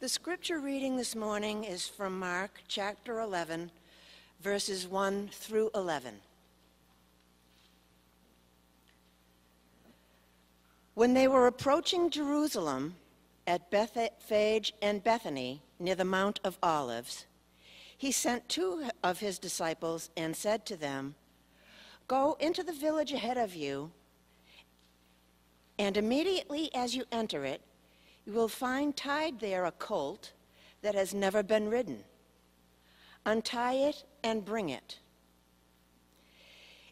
The scripture reading this morning is from Mark chapter 11, verses 1 through 11. When they were approaching Jerusalem at Bethphage and Bethany near the Mount of Olives, he sent two of his disciples and said to them, Go into the village ahead of you, and immediately as you enter it, you will find tied there a colt that has never been ridden. Untie it and bring it.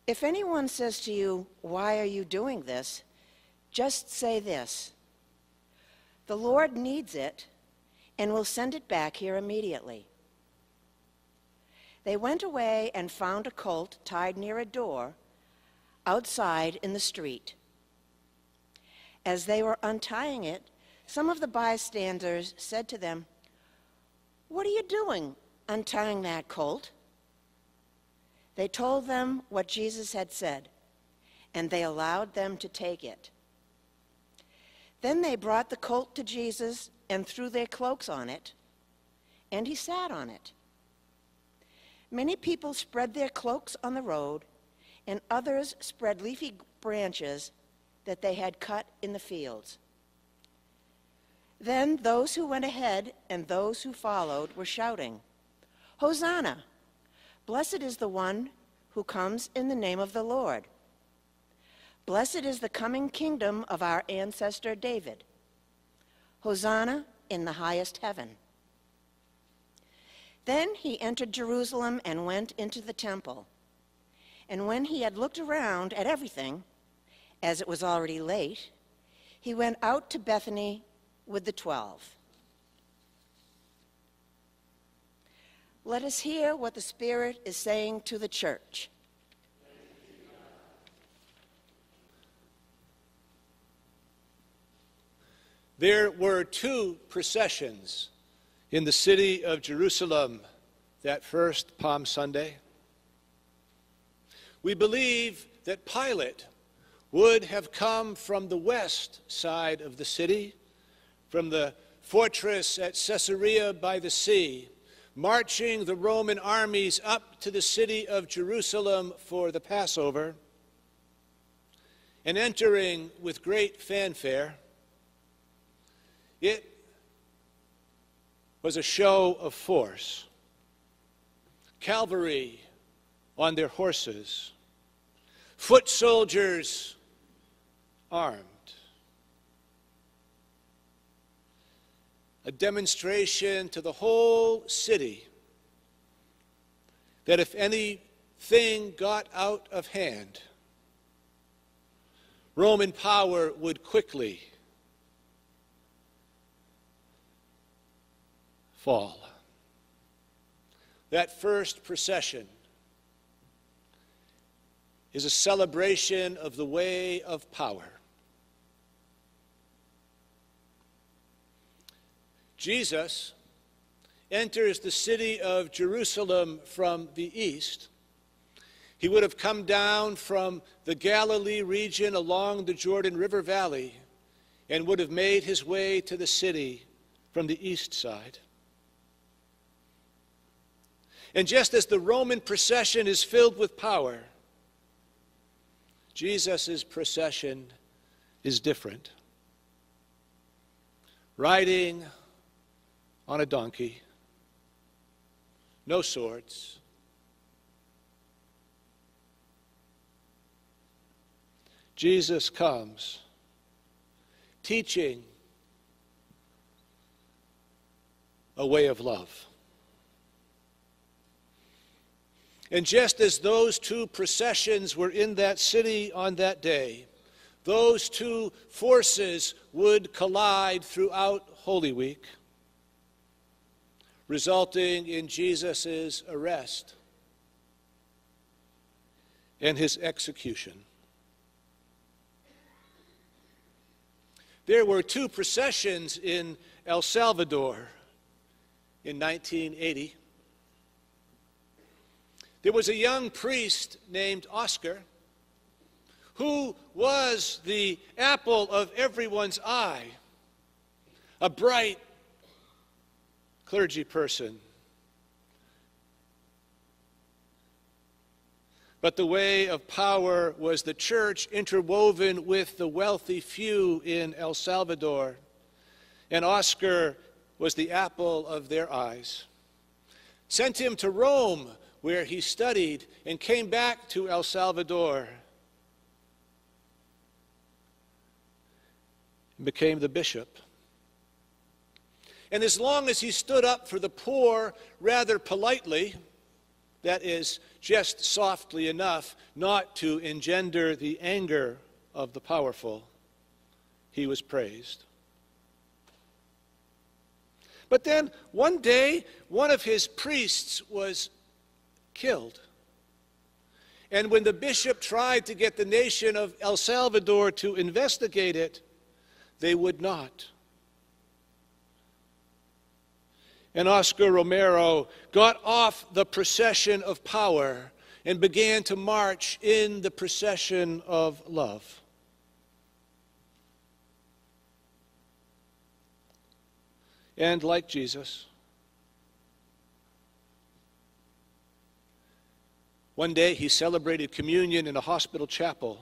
If anyone says to you, Why are you doing this? just say this The Lord needs it and will send it back here immediately. They went away and found a colt tied near a door outside in the street. As they were untying it, some of the bystanders said to them, What are you doing untying that colt? They told them what Jesus had said, and they allowed them to take it. Then they brought the colt to Jesus and threw their cloaks on it, and he sat on it. Many people spread their cloaks on the road, and others spread leafy branches that they had cut in the fields. Then those who went ahead and those who followed were shouting, Hosanna! Blessed is the one who comes in the name of the Lord. Blessed is the coming kingdom of our ancestor David. Hosanna in the highest heaven. Then he entered Jerusalem and went into the temple. And when he had looked around at everything, as it was already late, he went out to Bethany with the twelve. Let us hear what the Spirit is saying to the church. There were two processions in the city of Jerusalem that first Palm Sunday. We believe that Pilate would have come from the west side of the city, from the fortress at Caesarea by the sea, marching the Roman armies up to the city of Jerusalem for the Passover, and entering with great fanfare it was a show of force. Cavalry on their horses, foot soldiers armed. A demonstration to the whole city that if anything got out of hand, Roman power would quickly fall. That first procession is a celebration of the way of power. Jesus enters the city of Jerusalem from the east. He would have come down from the Galilee region along the Jordan River Valley and would have made his way to the city from the east side. And just as the Roman procession is filled with power, Jesus' procession is different. Riding on a donkey, no swords. Jesus comes teaching a way of love. And just as those two processions were in that city on that day, those two forces would collide throughout Holy Week, resulting in Jesus' arrest and his execution. There were two processions in El Salvador in 1980. There was a young priest named Oscar who was the apple of everyone's eye, a bright, clergy person. But the way of power was the church interwoven with the wealthy few in El Salvador. And Oscar was the apple of their eyes. Sent him to Rome, where he studied, and came back to El Salvador. And became the bishop. And as long as he stood up for the poor rather politely, that is, just softly enough not to engender the anger of the powerful, he was praised. But then one day, one of his priests was killed. And when the bishop tried to get the nation of El Salvador to investigate it, they would not. And Oscar Romero got off the procession of power and began to march in the procession of love. And like Jesus, one day he celebrated communion in a hospital chapel.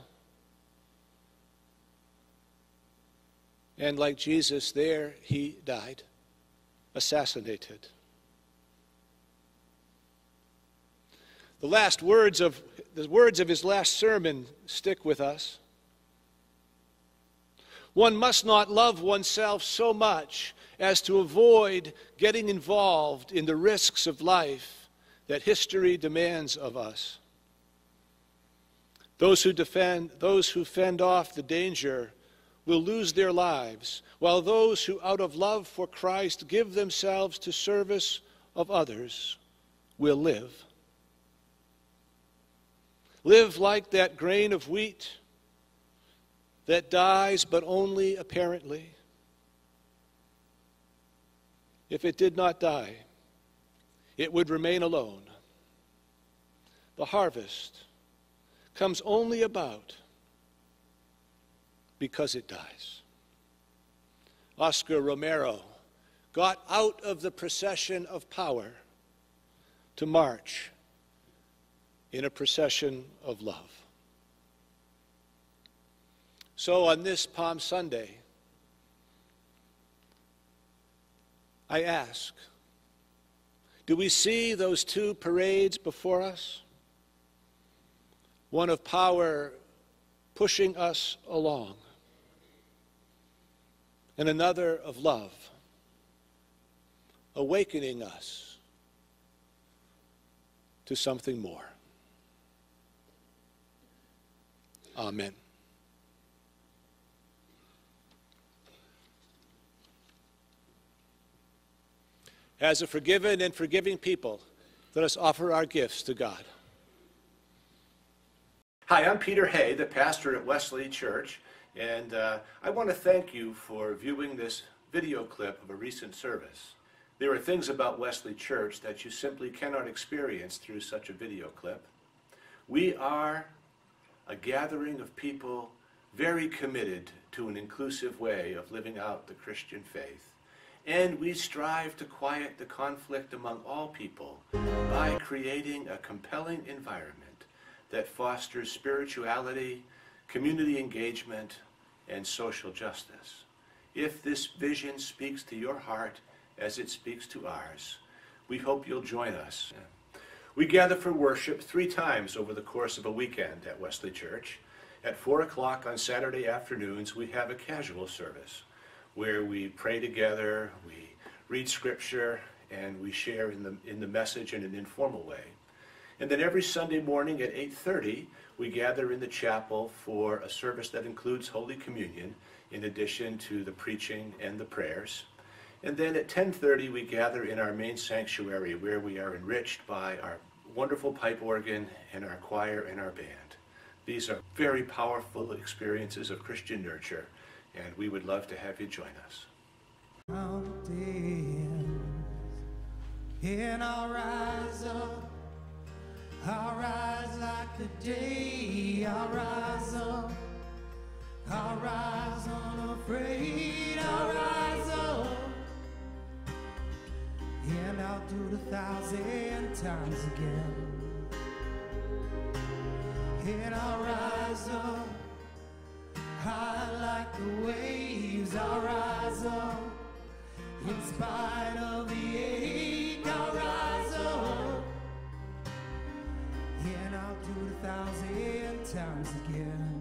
And like Jesus, there he died assassinated. The last words of the words of his last sermon stick with us. One must not love oneself so much as to avoid getting involved in the risks of life that history demands of us. Those who defend, those who fend off the danger will lose their lives, while those who, out of love for Christ, give themselves to service of others will live. Live like that grain of wheat that dies, but only apparently. If it did not die, it would remain alone. The harvest comes only about because it dies. Oscar Romero got out of the procession of power to march in a procession of love. So on this Palm Sunday, I ask, do we see those two parades before us? One of power pushing us along, and another of love, awakening us to something more. Amen. As a forgiven and forgiving people, let us offer our gifts to God. Hi, I'm Peter Hey, the pastor at Wesley Church. And uh, I want to thank you for viewing this video clip of a recent service. There are things about Wesley Church that you simply cannot experience through such a video clip. We are a gathering of people very committed to an inclusive way of living out the Christian faith. And we strive to quiet the conflict among all people by creating a compelling environment that fosters spirituality, community engagement, and social justice. If this vision speaks to your heart as it speaks to ours, we hope you'll join us. We gather for worship three times over the course of a weekend at Wesley Church. At 4 o'clock on Saturday afternoons, we have a casual service where we pray together, we read scripture, and we share in the, in the message in an informal way. And then every Sunday morning at 8.30, we gather in the chapel for a service that includes Holy Communion, in addition to the preaching and the prayers. And then at 10.30, we gather in our main sanctuary where we are enriched by our wonderful pipe organ and our choir and our band. These are very powerful experiences of Christian nurture, and we would love to have you join us. I'll rise up I'll rise like the day, I'll rise up. I'll rise unafraid, I'll rise up. and I'll do it a thousand times again. And I'll rise up high like the waves. I'll rise up in spite of I'll do it a thousand times again.